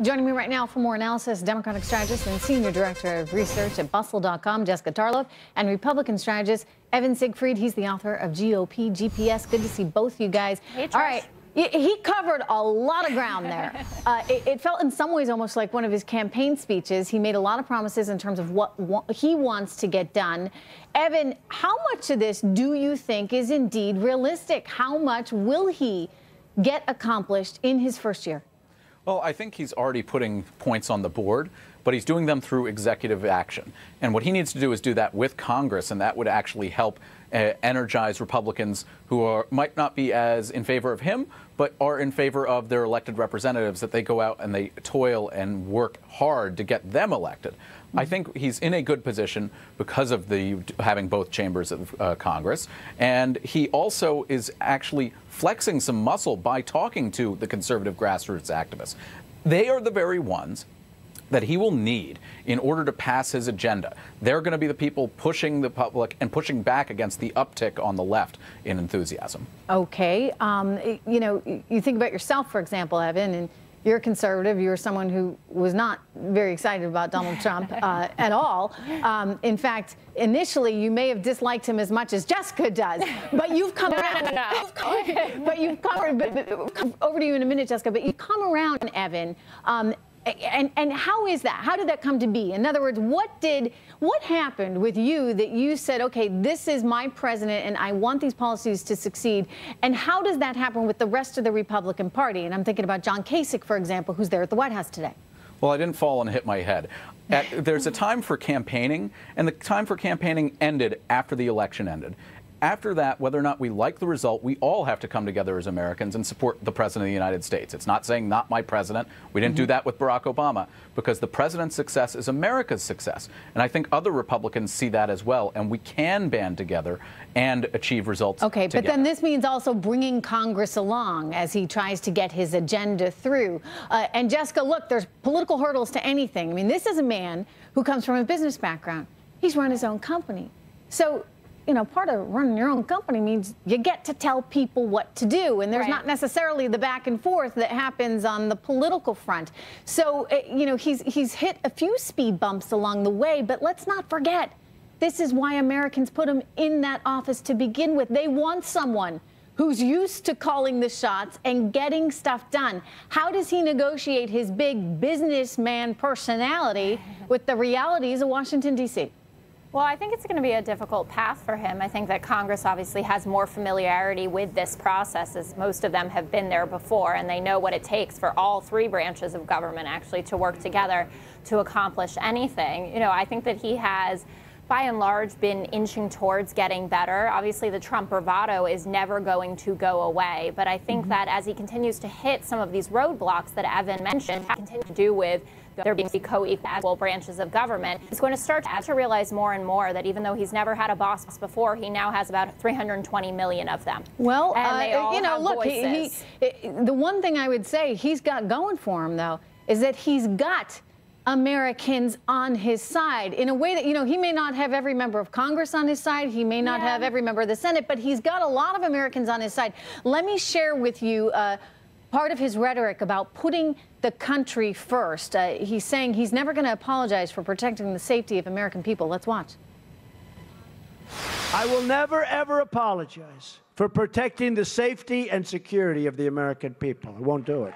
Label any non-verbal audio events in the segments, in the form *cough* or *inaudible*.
Joining me right now for more analysis, Democratic strategist and Senior Director of Research at Bustle.com, Jessica Tarlov, and Republican strategist Evan Siegfried. He's the author of GOP GPS. Good to see both you guys. Hey, All right. He covered a lot of ground there. *laughs* Uh, it, it, felt in some ways almost like one of his campaign speeches. He made a lot of promises in terms of what wa he wants to get done. Evan, how much of this do you think is indeed realistic? How much will he get accomplished in his first year? Well, I think he's already putting points on the board, but he's doing them through executive action. And what he needs to do is do that with Congress, and that would actually help uh, energize Republicans who are, might not be as in favor of him, but are in favor of their elected representatives, that they go out and they toil and work hard to get them elected. I think he's in a good position because of the having both chambers of uh, Congress, and he also is actually flexing some muscle by talking to the conservative grassroots activists. They are the very ones that he will need in order to pass his agenda. They're going to be the people pushing the public and pushing back against the uptick on the left in enthusiasm. Okay. Um, you know, you think about yourself, for example, Evan, and you're a conservative. You're someone who was not very excited about Donald *laughs* Trump uh, at all. Um, in fact, initially you may have disliked him as much as Jessica does, but you've come *laughs* around. but you've come, but, but, over to you in a minute, Jessica. But you've come around, Evan. Um, and, and how is that? How did that come to be? In other words, what did what happened with you that you said, okay, this is my president and I want these policies to succeed? And how does that happen with the rest of the Republican Party? And I'm thinking about John Kasich, for example, who's there at the White House today. Well, I didn't fall and hit my head. At, there's a time for campaigning, and the time for campaigning ended after the election ended. After that, whether or not we like the result, we all have to come together as Americans and support the President of the United States. It's not saying not my president. We didn't mm -hmm. do that with Barack Obama because the president's success is America's success. And I think other Republicans see that as well. And we can band together and achieve results. Okay, together. but then this means also bringing Congress along as he tries to get his agenda through. Uh, and Jessica, look, there's political hurdles to anything. I mean, this is a man who comes from a business background. He's run his own company. So you know, part of running your own company means you get to tell people what to do, and there's right. not necessarily the back and forth that happens on the political front. So, eh, you know, he's he's hit a few speed bumps along the way, but let's not forget, this is why Americans put him in that office to begin with. They want someone who's used to calling the shots and getting stuff done. How does he negotiate his big businessman personality with the realities of Washington, D.C.? Well, I think it's going to be a difficult path for him. I think that Congress obviously has more familiarity with this process, as most of them have been there before, and they know what it takes for all three branches of government actually to work together to accomplish anything. You know, I think that he has by and large been inching towards getting better. Obviously, the Trump bravado is never going to go away, but I think mm -hmm. that as he continues to hit some of these roadblocks that Evan mentioned, continue to do with there being co-equal branches of government, he's going to start to realize more and more that even though he's never had a boss before, he now has about 320 million of them. Well, uh, you know, look, he, he, the one thing I would say he's got going for him, though, is that he's got Americans on his side in a way that, you know, he may not have every member of Congress on his side. He may not yeah. have every member of the Senate, but he's got a lot of Americans on his side. Let me share with you uh, part of his rhetoric about putting the country first. Uh, he's saying he's never going to apologize for protecting the safety of American people. Let's watch. I will never, ever apologize for protecting the safety and security of the American people. I won't do it.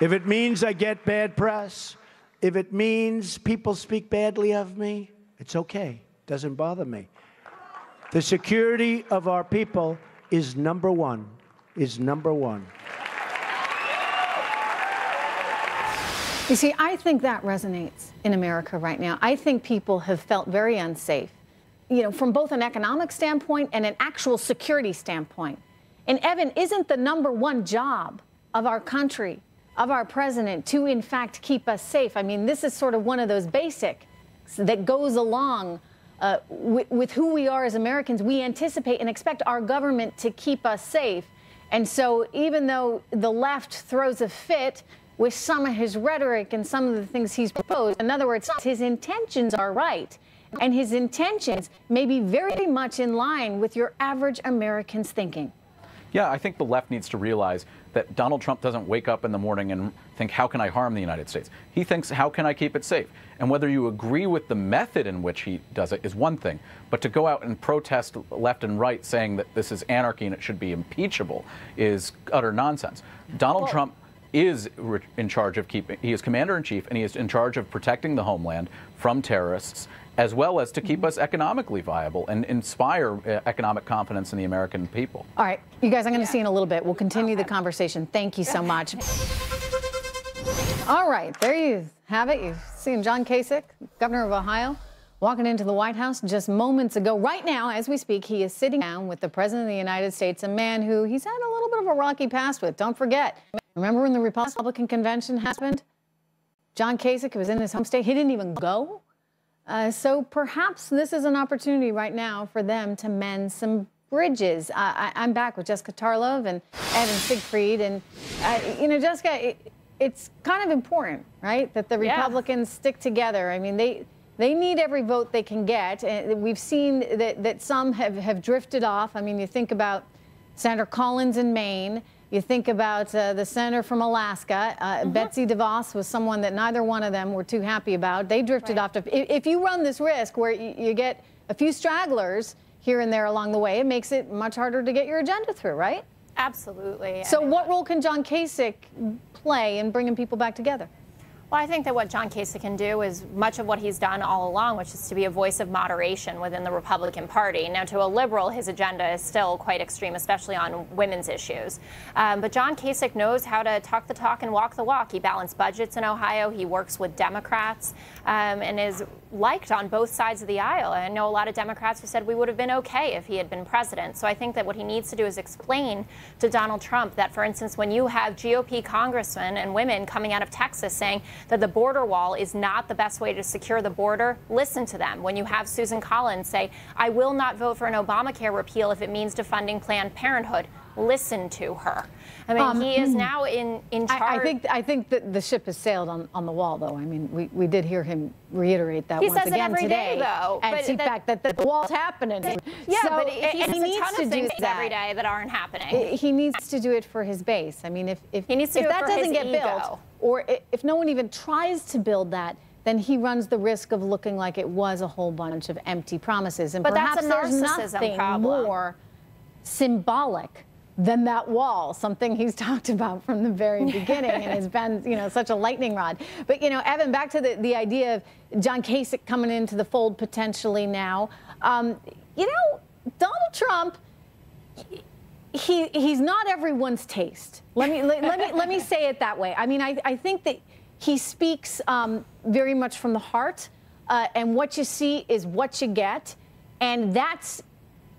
If it means I get bad press, if it means people speak badly of me, it's okay. Doesn't bother me. The security of our people is number one, is number one. You see, I think that resonates in America right now. I think people have felt very unsafe, you know, from both an economic standpoint and an actual security standpoint. And Evan, isn't the number one job of our country, of our president, to in fact keep us safe? I mean, this is sort of one of those basics that goes along uh, with, with who we are as Americans, we anticipate and expect our government to keep us safe. And so, even though the left throws a fit with some of his rhetoric and some of the things he's proposed, in other words, his intentions are right. And his intentions may be very much in line with your average American's thinking. Yeah, I think the left needs to realize that Donald Trump doesn't wake up in the morning and think, how can I harm the United States? He thinks, how can I keep it safe? And whether you agree with the method in which he does it is one thing, but to go out and protest left and right saying that this is anarchy and it should be impeachable is utter nonsense. Donald Well, Trump is in charge of keeping, he is commander in chief and he is in charge of protecting the homeland from terrorists as well as to keep us economically viable and inspire uh, economic confidence in the American people. All right, you guys, I'm going to see you in a little bit. We'll continue the conversation. Thank you so much. *laughs* All right, there you have it. You've seen John Kasich, governor of Ohio, walking into the White House just moments ago. Right now, as we speak, he is sitting down with the President of the United States, a man who he's had a little bit of a rocky past with. Don't forget. Remember when the Republican convention happened? John Kasich was in his home state. He didn't even go. Uh, so perhaps this is an opportunity right now for them to mend some bridges. I, I'm back with Jessica Tarlov and Evan Siegfried. And, uh, you know, Jessica, it, it's kind of important, right, that the Yeah. Republicans stick together. I mean, they. They need every vote they can get. And we've seen that, that some have, have drifted off. I mean, you think about Senator Collins in Maine. You think about uh, the senator from Alaska. Uh, Mm-hmm. Betsy DeVos was someone that neither one of them were too happy about. They drifted Right. off to. If, if you run this risk where you, you get a few stragglers here and there along the way, it makes it much harder to get your agenda through, right? Absolutely. So, I mean, what role can John Kasich play in bringing people back together? Well, I think that what John Kasich can do is much of what he's done all along, which is to be a voice of moderation within the Republican Party. Now, to a liberal, his agenda is still quite extreme, especially on women's issues. Um, but John Kasich knows how to talk the talk and walk the walk. He balanced budgets in Ohio. He works with Democrats um, and is liked on both sides of the aisle. I know a lot of Democrats who said we would have been okay if he had been president. So I think that what he needs to do is explain to Donald Trump that, for instance, when you have GOP congressmen and women coming out of Texas saying that the border wall is not the best way to secure the border, listen to them. When you have Susan Collins say, I will not vote for an Obamacare repeal if it means defunding Planned Parenthood, listen to her. I mean, Um, he is now in, in charge. I, I think I think that the ship has sailed on, on the wall, though. I mean, we, we did hear him reiterate that He once says it again every day, today. though, at but CPAC that- that, that the wall's happening. yeah, So- but he he a needs ton to of do things that. every day that aren't happening. He needs to do it for his base. I mean, if if, He needs to if do that doesn't get ego. built, or if no one even tries to build that, then he runs the risk of looking like it was a whole bunch of empty promises. And But that's perhaps a there's nothing problem. more symbolic than that wall, something he's *laughs* talked about from the very *laughs* beginning and has been, you know, such a lightning rod. But, you know, Evan, back to the, the idea of John Kasich coming into the fold potentially now. Um, you know, Donald Trump, he he's not everyone's taste. Let me let, let me let me *laughs* say it that way. I mean, I, I think that he speaks um, very much from the heart, uh, and what you see is what you get, and that's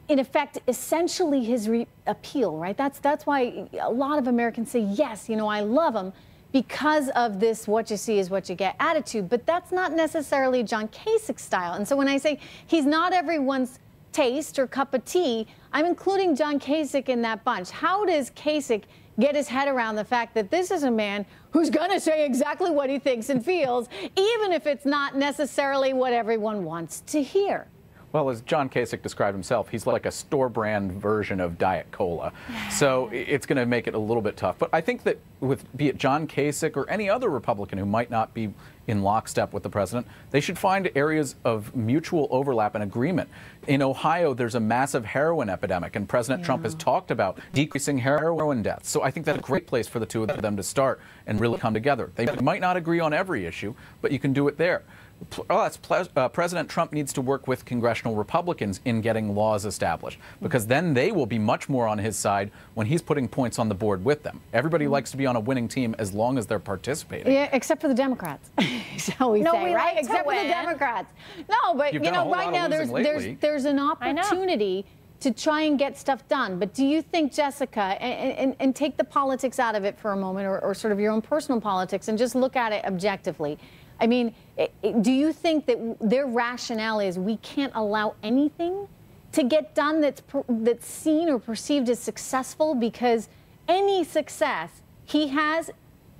in effect essentially his re- appeal, right? That's that's why a lot of Americans say yes. You know, I love him because of this what you see is what you get attitude. But that's not necessarily John Kasich style. And so when I say he's not everyone's taste or cup of tea, I'm including John Kasich in that bunch. How does Kasich get his head around the fact that this is a man who's going to say exactly what he thinks and feels, even if it's not necessarily what everyone wants to hear? Well, as John Kasich described himself, he's like a store brand version of Diet Cola. So it's going to make it a little bit tough. But I think that with be it John Kasich or any other Republican who might not be in lockstep with the president, they should find areas of mutual overlap and agreement. In Ohio, there's a massive heroin epidemic, and President Trump has talked about decreasing heroin deaths. So I think that's a great place for the two of them to start and really come together. They might not agree on every issue, but you can do it there. Plus, pres- uh, President Trump needs to work with congressional Republicans in getting laws established because then they will be much more on his side when he's putting points on the board with them. Everybody likes to be on a winning team as long as they're participating. Yeah, except for the Democrats, *laughs* shall we No, say, we right? like to except for the. Democrats. No, but You've you know, right now there's there's there's an opportunity to try and get stuff done. But do you think, Jessica, and, and, and take the politics out of it for a moment, or, or sort of your own personal politics, and just look at it objectively? I mean, i- i- do you think that their rationale is we can't allow anything to get done that's per, that's seen or perceived as successful because any success he has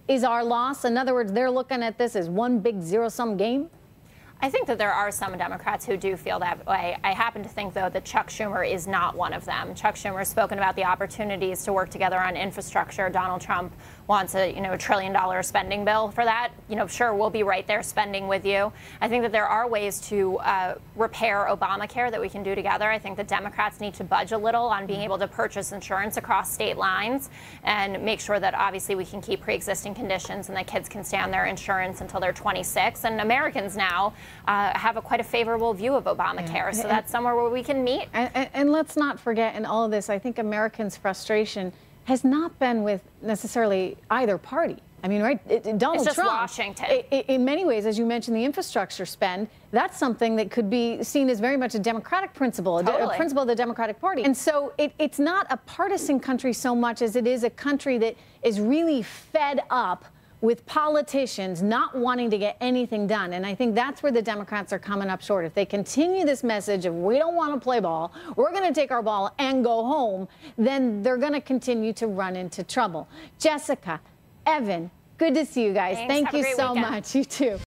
is our loss. In other words, they're looking at this as one big zero sum game. I think that there are some Democrats who do feel that way. I happen to think, though, that Chuck Schumer is not one of them. Chuck Schumer has spoken about the opportunities to work together on infrastructure. Donald Trump wants a you know a trillion dollar spending bill for that. You know, sure, we'll be right there spending with you. I think that there are ways to uh, repair Obamacare that we can do together. I think the Democrats need to budge a little on being able to purchase insurance across state lines and make sure that obviously we can keep pre-existing conditions and that kids can stay on their insurance until they're 26. And Americans now uh, have a quite a favorable view of Obamacare. Yeah. So that's somewhere where we can meet. And, and, and let's not forget in all of this, I think Americans' frustration has not been with necessarily either party. I mean, right? It, Donald it's Trump. Washington. It, in many ways, as you mentioned, the infrastructure spend, that's something that could be seen as very much a Democratic principle, totally. a, a, principle of the Democratic Party. And so it, it's not a partisan country so much as it is a country that is really fed up with politicians not wanting to get anything done. And I think that's where the Democrats are coming up short. If they continue this message of we don't want to play ball, we're going to take our ball and go home, then they're going to continue to run into trouble. Jessica, Evan, good to see you guys. Thanks. Thank Have you so weekend. much. You too.